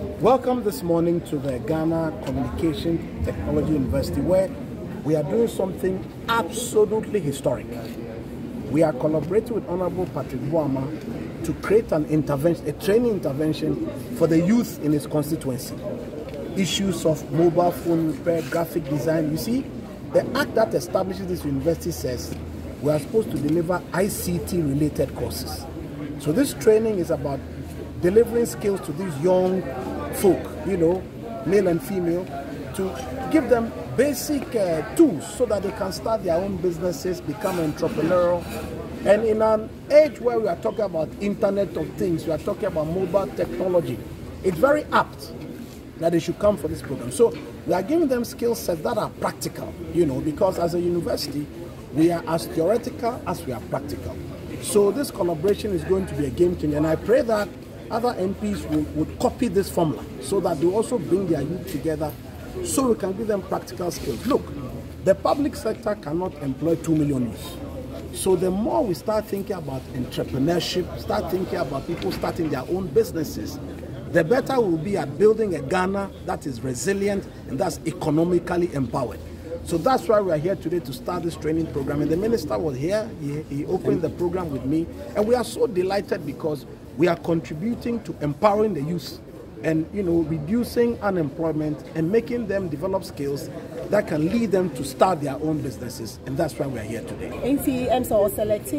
Welcome this morning to the Ghana Communication Technology University where we are doing something absolutely historic. We are collaborating with Honorable Patrick Boamah to create an intervention, a training intervention for the youth in his constituency. Issues of mobile phone repair, graphic design. You see, the act that establishes this university says we are supposed to deliver ICT related courses. So this training is about delivering skills to these young folk, you know, male and female, to give them basic uh, tools so that they can start their own businesses, become entrepreneurial. And in an age where we are talking about Internet of Things, we are talking about mobile technology, it's very apt that they should come for this program. So we are giving them skill sets that are practical, you know, because as a university, we are as theoretical as we are practical. So this collaboration is going to be a game changer, and I pray that other MPs will, would copy this formula so that they also bring their youth together so we can give them practical skills. Look, the public sector cannot employ 2 million youth. So the more we start thinking about entrepreneurship, start thinking about people starting their own businesses, the better we'll be at building a Ghana that is resilient and that's economically empowered. So that's why we are here today to start this training program. And the minister was here, he, he opened the program with me. And we are so delighted because we are contributing to empowering the youth and you know reducing unemployment and making them develop skills that can lead them to start their own businesses, and that's why we are here today. Inti MSO Select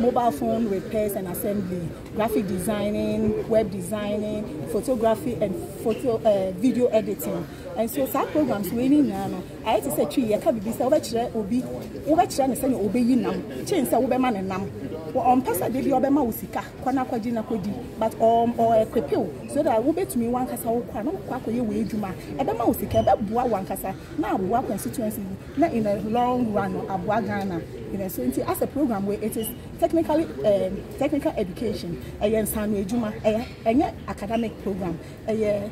mobile phone repairs and assembly, graphic designing, web designing, photography and photo uh, video editing. And so that programs we need now. I had to say, three I can't be busy. Over here, Obi, over here, I'm saying Obi, you now. Chi, say saying man and now sɛ de bi ɔbɛma wo sika kɔ na akɔgye na kɔdi but ɔɛkwepe wo so that wobɛtumi wankasa wokɔ a na wokɔ akɔyɛ wɔ adwuma ɛbɛma wo sika ɛbɛboa wankasa na aboa constituency na in a long run no aboa ghana. You know so as a program where it is technically um, technical education ɛyɛ nsano adwuma ɛyɛ ɛnyɛ academic program ɛyɛ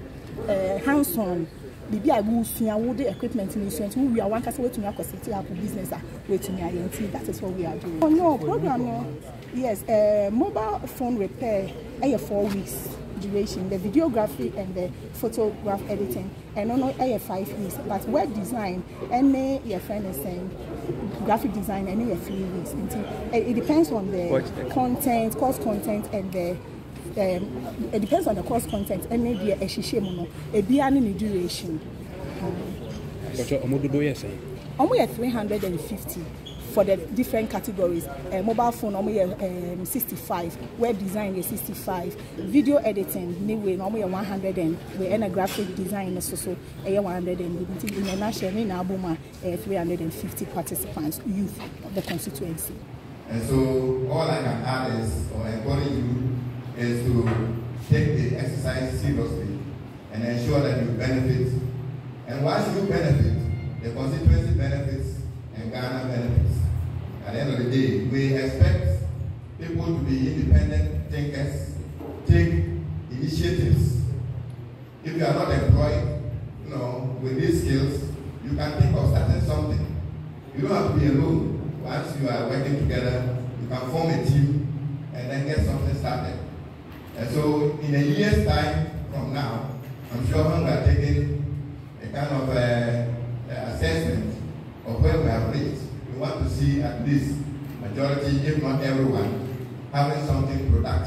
uh, hands on biribi a wosua wode equipment no sua nti wowie a wankasa woatumi akɔsɛte apo business a woatumi ayɛ nti that is what we are doing. Oh, no program no. yes uh, mobile phone repair ɛyɛ four weeks duration the videography and the photograph editing. Ɛno no ɛyɛ five weeks. But web design ɛne yɛ friend saying graphic design ɛne yɛ three weeks. Nti it depends on the content course content and the um, it depends on the course content ɛne deɛ ɛhyehyɛ mu no ebia ne ne duration. Bọ̀tọ̀ ọmọ dodo yẹ sẹ́yìn. Ọmọ yẹ three hundred and fifty for the different categories uh, mobile phone ọmọ yẹ um, sixty five web design yẹ sixty five video editing ne wei na ọmọ yẹ one hundred and wei ɛna graphic design so so ɛyɛ one hundred and nti nana nahyɛ ne na abom a ɛyɛ three hundred and fifty participants youth of the constituency. And so all I can add is seriously and ensure that you benefit. And once you benefit, the constituency benefits and Ghana benefits. At the end of the day, we expect people to be independent thinkers, take initiatives. If you are not employed, you know, with these skills, you can think of starting something. You don't have to be alone. Once you are working together, you can form a team and then get something started. And so in a year's time from now, I'm sure when we are taking a kind of uh, assessment of where we have reached, we want to see at least majority, if not everyone, having something productive